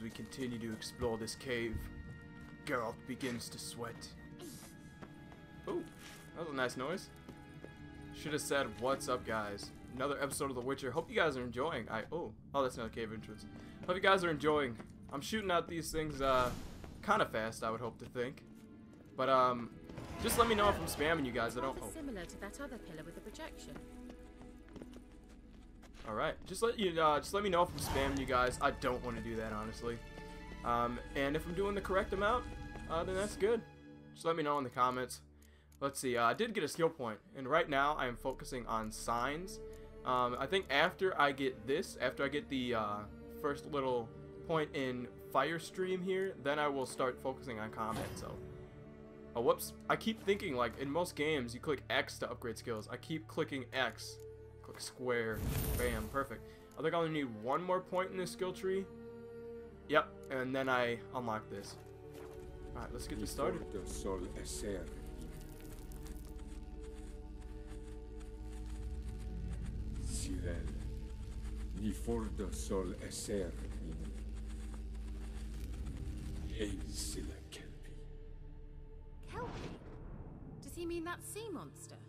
as we continue to explore this cave. Geralt begins to sweat. Ooh, that was a nice noise. Should have said, what's up, guys? Another episode of The Witcher. Hope you guys are enjoying. I Oh, oh, that's another cave entrance. Hope you guys are enjoying. I'm shooting out these things uh, kind of fast, I would hope to think. But, um, just let me know if I'm spamming you guys. I don't... Rather Oh. similar to that other pillar with the projection. All right, just let you uh, just let me know if I'm spamming you guys. I don't want to do that honestly. Um, and if I'm doing the correct amount, uh, then that's good. Just let me know in the comments. Let's see. Uh, I did get a skill point, and right now I am focusing on signs. Um, I think after I get this, after I get the uh, first little point in fire stream here, then I will start focusing on combat. So. Oh, whoops. I keep thinking, like, in most games, you click X to upgrade skills. I keep clicking X. Click square. Bam. Perfect. I think I only need one more point in this skill tree. Yep. And then I unlock this. Alright, let's get this started. Forte sol esser. Cyril, ni forte sol esser in. Hail Kelpie. Kelpie? Does he mean that sea monster?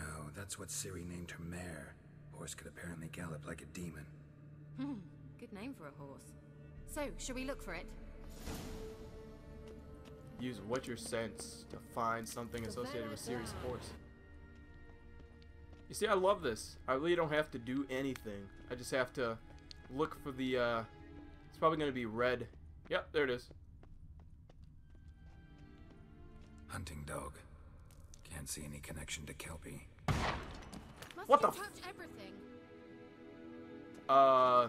No, that's what Ciri named her mare. Horse could apparently gallop like a demon. Hmm, good name for a horse. So, shall we look for it? Use what your sense to find something associated with Ciri's horse. You see, I love this. I really don't have to do anything. I just have to look for the, uh... It's probably going to be red. Yep, there it is. Hunting dog. Can't see any connection to Kelpie. Must What the touch everything? Uh...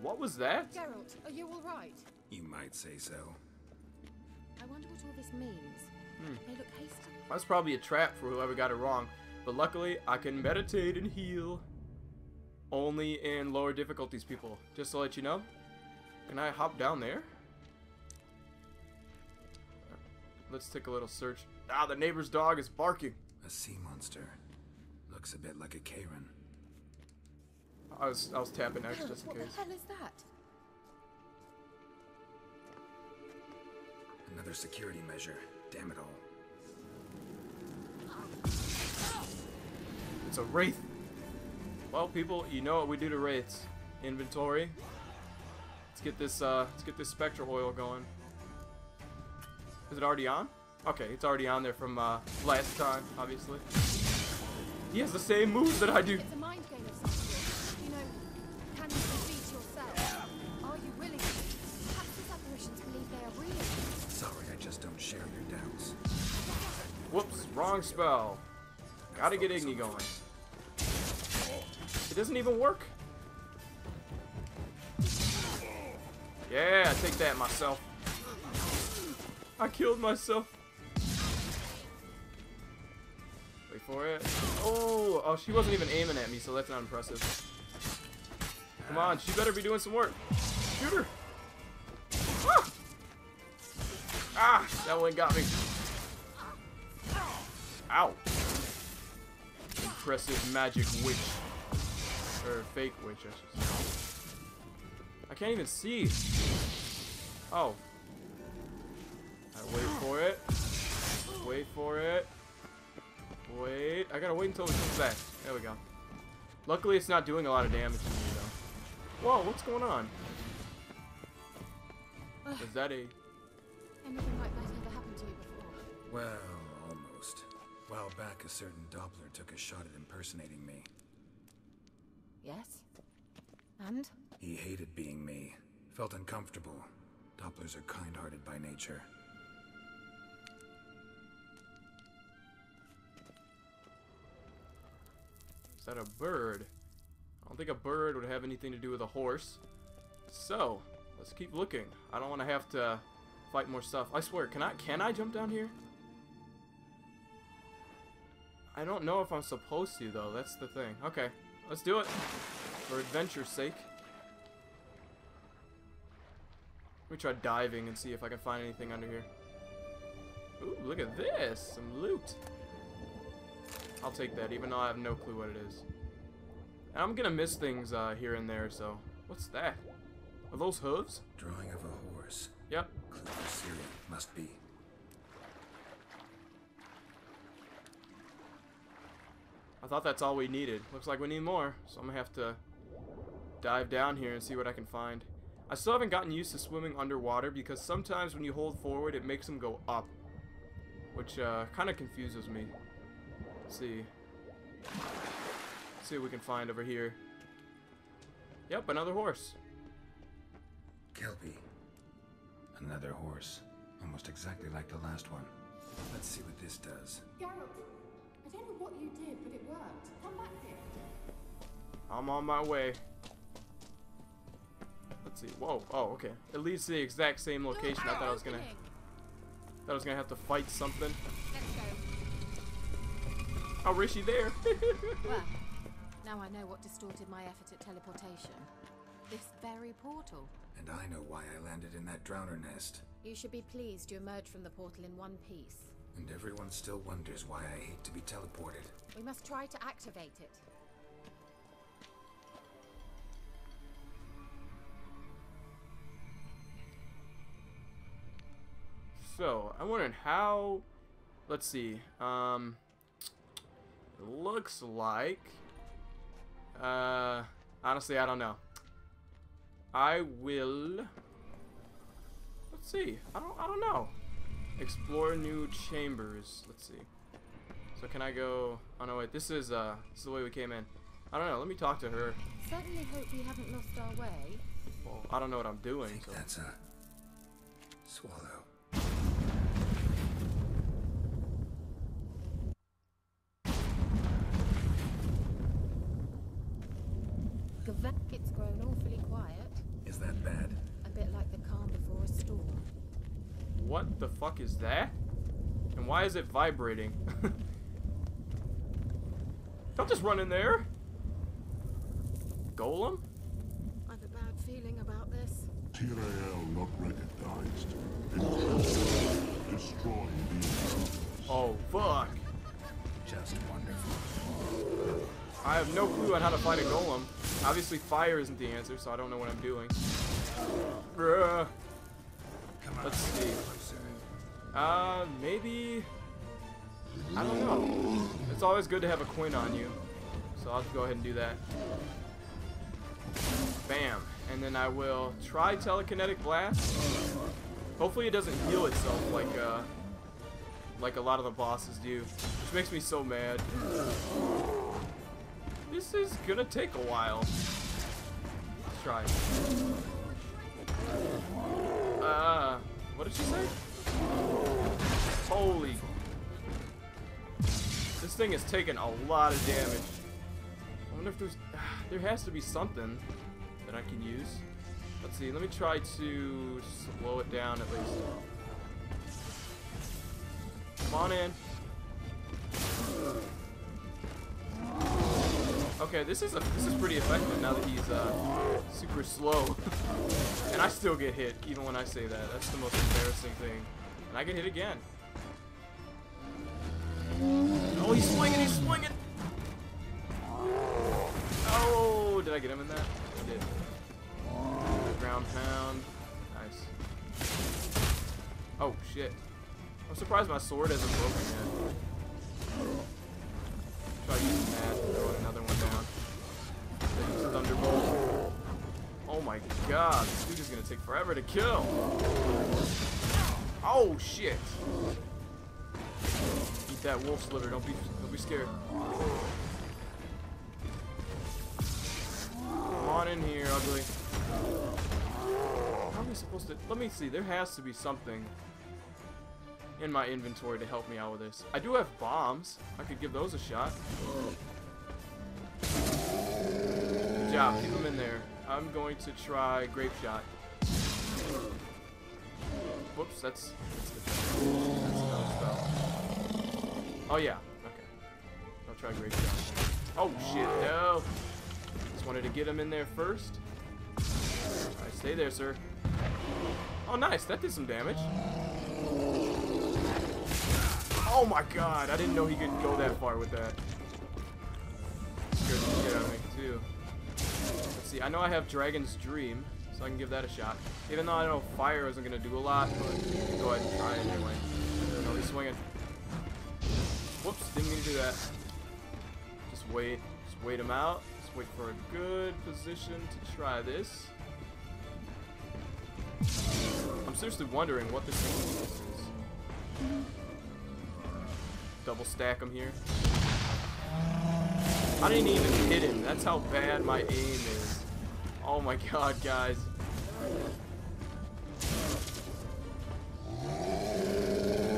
What was that? Geralt, are you alright? You might say so. I wonder what all this means. Hmm. They look hasty. That's probably a trap for whoever got it wrong. But luckily, I can meditate and heal. Only in lower difficulties, people. Just to let you know. Can I hop down there? Let's take a little search. Ah, the neighbor's dog is barking. A sea monster. Looks a bit like a Karen. I was I was tapping X just in what case. the hell is that? Another security measure. Damn it all. It's a wraith. Well, people, you know what we do to wraiths. Inventory. Let's get this uh let's get this spectral oil going. Is it already on? Okay, it's already on there from uh last time, obviously. He has the same moves that I do. It's a mind game of some. You know, can you defeat yourself? Are you willing? Perhaps these apparitions believe they are real. Sorry, I just don't share your doubts. Whoops, wrong spell. Gotta get Igni going. It doesn't even work. Yeah, take that myself. I killed myself. For it. Oh, oh, she wasn't even aiming at me, so that's not impressive. Come on, she better be doing some work. Shoot her. Ah, ah that one got me. Ow. Impressive magic witch. Or fake witch, I should say. I can't even see. Oh. I wait for it. Wait for it. Wait. I gotta wait until it comes back. There we go. Luckily, it's not doing a lot of damage to me, though. Whoa, what's going on? Is that a... Anything like that ever happened to you before? Well, almost. A while back, a certain Doppler took a shot at impersonating me. Yes. And? He hated being me. Felt uncomfortable. Dopplers are kind-hearted by nature. Is that a bird? I don't think a bird would have anything to do with a horse. So, let's keep looking. I don't want to have to fight more stuff. I swear, can I can I jump down here? I don't know if I'm supposed to though. That's the thing. Okay, let's do it for adventure's sake. Let me try diving and see if I can find anything under here. Ooh, look at this! Some loot. I'll take that, even though I have no clue what it is. And I'm gonna miss things uh, here and there, so... What's that? Are those hooves? Drawing of a horse. Yep. Syria. Must be. I thought that's all we needed. Looks like we need more, so I'm gonna have to dive down here and see what I can find. I still haven't gotten used to swimming underwater because sometimes when you hold forward, it makes them go up, which uh, kind of confuses me. Let's see. Let's see what we can find over here. Yep, another horse. Kelpie. Another horse. Almost exactly like the last one. Let's see what this does. Geralt, I don't know what you did, but it worked. Come back here. I'm on my way. Let's see. Whoa. Oh, okay. It leads to the exact same location. I thought I was gonna. Opening. Thought I was gonna have to fight something. Let's go. Oh, Rishi there. Well, now I know what distorted my effort at teleportation. This very portal. And I know why I landed in that drowner nest. You should be pleased you emerged from the portal in one piece. And everyone still wonders why I hate to be teleported. We must try to activate it. so, I'm wondering how. Let's see. Um. It looks like. Uh. Honestly, I don't know. I will. Let's see. I don't. I don't know. Explore new chambers. Let's see. So can I go? Oh no, wait. This is uh. This is the way we came in. I don't know. Let me talk to her. Certainly hope we haven't lost our way. Well, I don't know what I'm I doing. think So. that's a swallow. Gavek, it's grown awfully quiet. Is that bad? A bit like the calm before a storm. What the fuck is that? And why is it vibrating? Don't just run in there. Golem? I've a bad feeling about this. Tyrael not recognized. Encrypted. Destroying the intelligence. Oh, fuck. Just wonderful. I have no clue on how to fight a golem. Obviously, fire isn't the answer, so I don't know what I'm doing. Bruh. Let's see. Uh, maybe... I don't know. It's always good to have a coin on you. So I'll go ahead and do that. Bam. And then I will try telekinetic blast. Hopefully it doesn't heal itself like, uh, like a lot of the bosses do. Which makes me so mad. This is gonna take a while. Let's try. Uh, what did she say? Holy. This thing has taken a lot of damage. I wonder if there's... There has to be something that I can use. Let's see, let me try to slow it down at least. Come on in. Okay, this is a, this is pretty effective now that he's uh, super slow. and I still get hit, even when I say that. That's the most embarrassing thing. And I get hit again. Oh, he's swinging, he's swinging! Oh, did I get him in that? I did. Ground pound. Nice. Oh, shit. I'm surprised my sword hasn't broken yet. Try using that. My god, this dude is gonna take forever to kill. Oh shit. Eat that wolf sliver, don't be don't be scared. Come on in here, ugly. How am I supposed to let me see, there has to be something in my inventory to help me out with this. I do have bombs. I could give those a shot. Good job. Keep them in there. I'm going to try grape shot. Whoops, that's that's, that's. Oh yeah. Okay. I'll try grape shot. Oh shit, no. Just wanted to get him in there first. Alright, stay there, sir. Oh nice, that did some damage. Oh my god, I didn't know he could go that far with that. Scared the shit out of me, too. See, I know I have Dragon's Dream. so I can give that a shot. Even though I know fire isn't gonna do a lot, but go ahead and try it anyway. No, he's swinging. Whoops, didn't mean to do that. Just wait, just wait him out. Just wait for a good position to try this. I'm seriously wondering what this thing is. Double stack him here. I didn't even hit him. That's how bad my aim is. Oh my god, guys.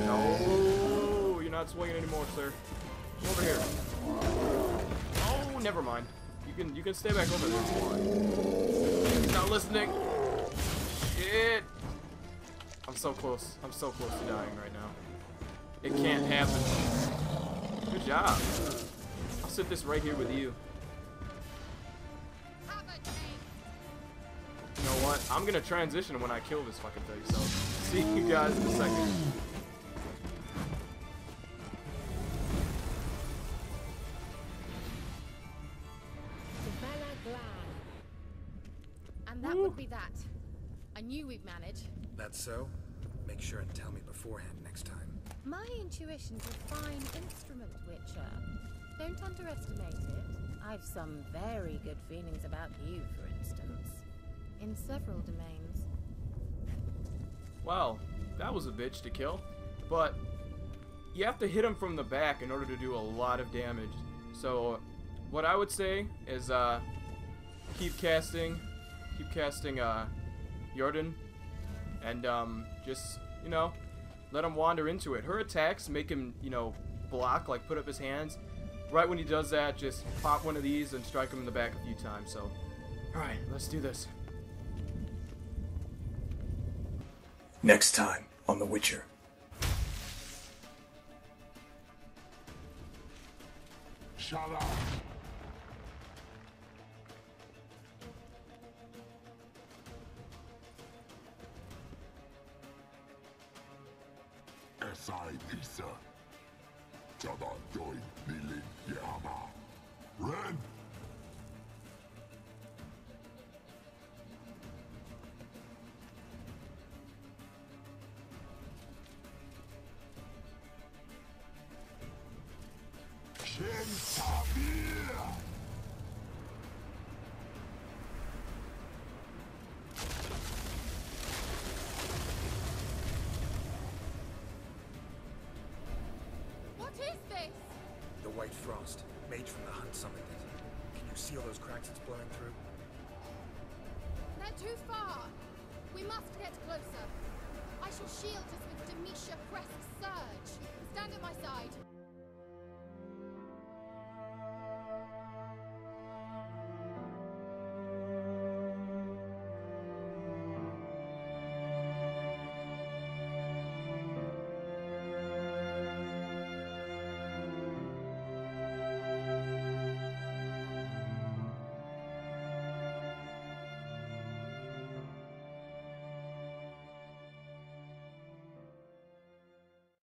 No, you're not swinging anymore, sir. Over here. Oh, never mind. You can you can stay back over there. He's not listening. Shit. I'm so close. I'm so close to dying right now. It can't happen. Good job. I'll sit this right here with you. I'm gonna transition when I kill this fucking thing, so see you guys in a second. And that would be that. I knew we'd manage. That's so? Make sure and tell me beforehand next time. My intuition's a fine instrument, Witcher. Don't underestimate it. I've some very good feelings about you, for instance. Several domains. Well, that was a bitch to kill, but you have to hit him from the back in order to do a lot of damage. So, what I would say is uh, keep casting, keep casting uh, Yrden, and um, just you know, let him wander into it. Her attacks make him you know block, like put up his hands. Right when he does that, just pop one of these and strike him in the back a few times. So, all right, let's do this. Next time on The Witcher. Shut up! Esai Pisa. Jada Joy Nilin Yama. Ren! White Frost. Mage from the Hunt summoned it. Can you see all those cracks it's blowing through? They're too far. We must get closer. I shall shield us with Demisha Crest's surge. Stand at my side.